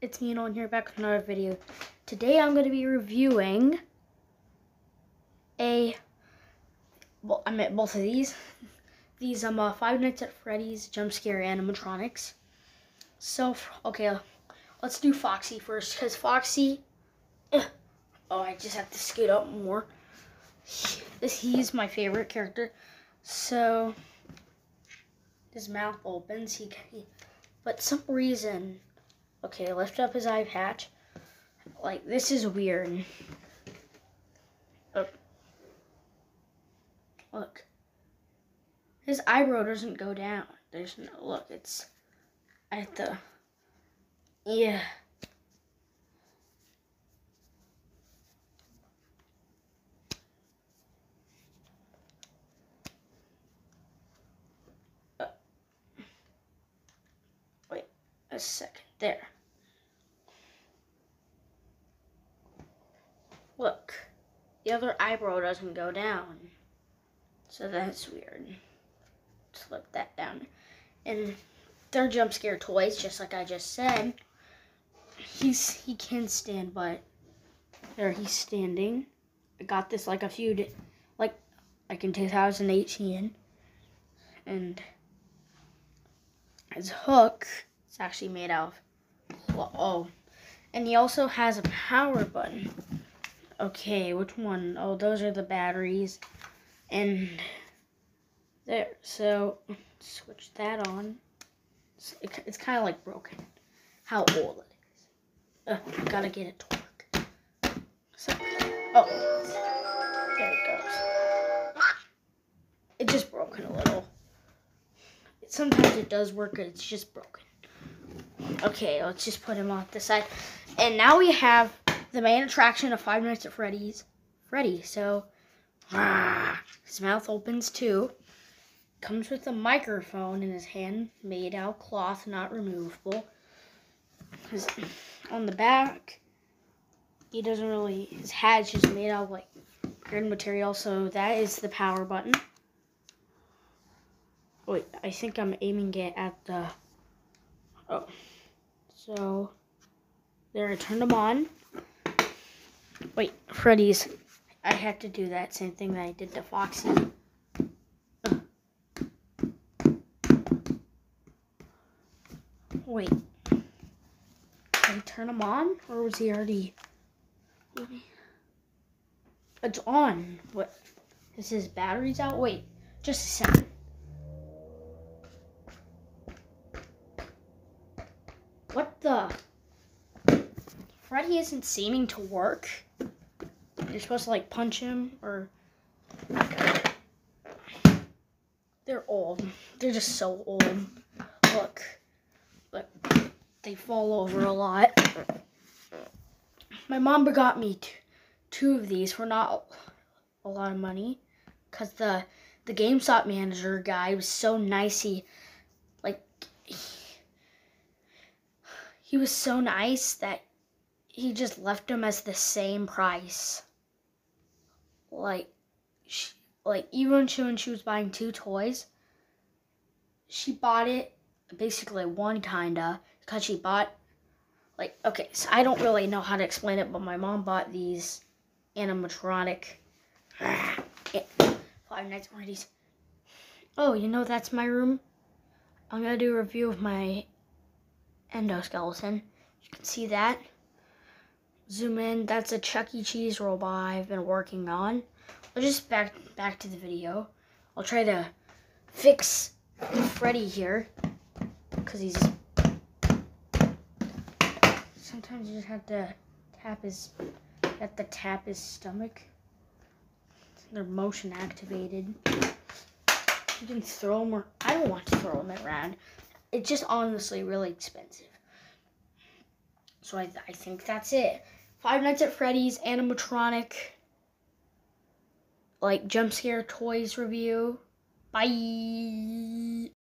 it's me and here back with another video. Today I'm going to be reviewing a, well I meant both of these, these um uh, Five Nights at Freddy's jump scare animatronics. So, okay, let's do Foxy first, because Foxy, ugh, oh I just have to scoot up more. This He's my favorite character. So, his mouth opens, he, he but some reason Okay, lift up his eye patch. Like, this is weird. Look. Look. His eyebrow doesn't go down. There's no, look, it's at the, yeah. Second. There. Look, the other eyebrow doesn't go down. So that's weird. Slip that down. And they're jump scare toys, just like I just said. He's he can stand, but there he's standing. I got this like a few, like like in 2018, and his hook is actually made out of Oh, and he also has a power button. Okay, which one? Oh, those are the batteries. And there, so switch that on. It's, it, it's kind of like broken. How old it is. Uh, gotta get it to work. So, oh, there it goes. It just broken a little. Sometimes it does work, but it's just broken. Okay, let's just put him off the side. And now we have the main attraction of Five Nights at Freddy's, Freddy. So, ah, his mouth opens too. Comes with a microphone in his hand, made out cloth, not removable. His, on the back, he doesn't really, his hat's just made out of like weird material. So that is the power button. Wait, I think I'm aiming it at the, oh. So there, I turned them on. Wait, Freddy's. I had to do that same thing that I did to Foxy. Wait. Did I turn them on? Or was he already... It's on. What? Is his batteries out? Wait, just a second. The? Freddy isn't seeming to work. You're supposed to like punch him or. They're old. They're just so old. Look. But they fall over a lot. My mom got me two of these for not a lot of money. Because the, the GameStop manager guy was so nice. He, like, he was so nice that he just left them as the same price. Like, she, like even when she, was buying two toys, she bought it basically one kinda because she bought like okay so i don't really know how to explain it but my mom bought these animatronic five nights at freddy's oh you know that's my room i'm gonna do a review of my endoskeleton. You can see that. Zoom in. That's a Chuck E. Cheese robot I've been working on. I'll just back back to the video. I'll try to fix Freddy here because he's. Sometimes you just have to tap his. Have to tap his stomach. They're motion activated. You can throw them. Or, I don't want to throw them around it's just honestly really expensive. So I, I think that's it. Five Nights at Freddy's animatronic, like jump scare toys review. Bye.